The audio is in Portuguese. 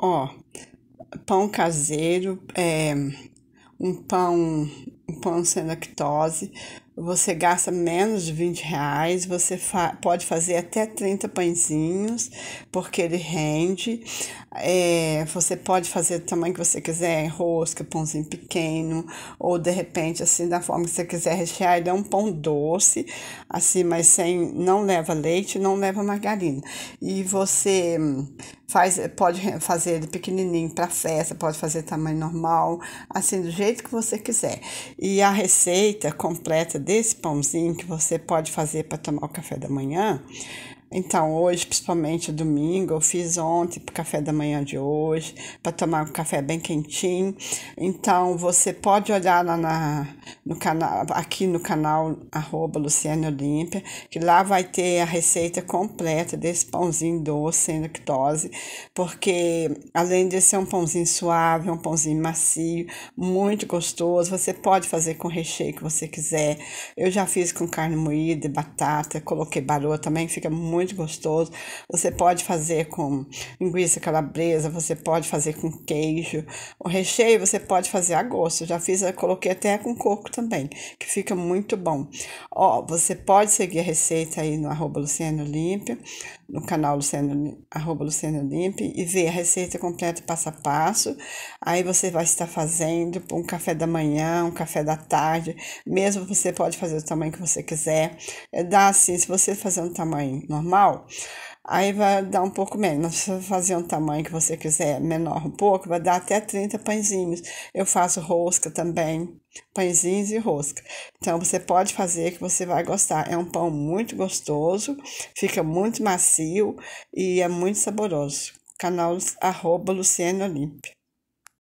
Ó, pão caseiro, é, um pão, um pão sem lactose, você gasta menos de 20 reais, você fa pode fazer até 30 pãezinhos, porque ele rende. É, você pode fazer do tamanho que você quiser, rosca, pãozinho pequeno, ou de repente, assim, da forma que você quiser rechear, ele é um pão doce, assim, mas sem, não leva leite, não leva margarina. E você faz, pode fazer ele pequenininho para festa, pode fazer tamanho normal, assim, do jeito que você quiser. E a receita completa desse pãozinho que você pode fazer para tomar o café da manhã então, hoje, principalmente domingo, eu fiz ontem para o café da manhã de hoje, para tomar um café bem quentinho. Então, você pode olhar lá na, no canal, aqui no canal arroba Luciana Olímpia, que lá vai ter a receita completa desse pãozinho doce, sem lactose, porque além de ser um pãozinho suave, um pãozinho macio, muito gostoso, você pode fazer com recheio que você quiser. Eu já fiz com carne moída batata, coloquei baroa também, fica muito muito gostoso. Você pode fazer com linguiça calabresa, você pode fazer com queijo. O recheio você pode fazer a gosto. já fiz, eu coloquei até com coco também, que fica muito bom. Ó, você pode seguir a receita aí no arroba Luciano Olímpia, no canal Luciano, arroba Luciano Olímpia, e ver a receita completa passo a passo. Aí você vai estar fazendo um café da manhã, um café da tarde, mesmo você pode fazer o tamanho que você quiser. É, dá assim, se você fazer um tamanho normal, normal, aí vai dar um pouco menos. Se você fazer um tamanho que você quiser menor um pouco, vai dar até 30 pãezinhos. Eu faço rosca também, pãezinhos e rosca. Então você pode fazer que você vai gostar. É um pão muito gostoso, fica muito macio e é muito saboroso. Canal arroba Luciano Olímpia.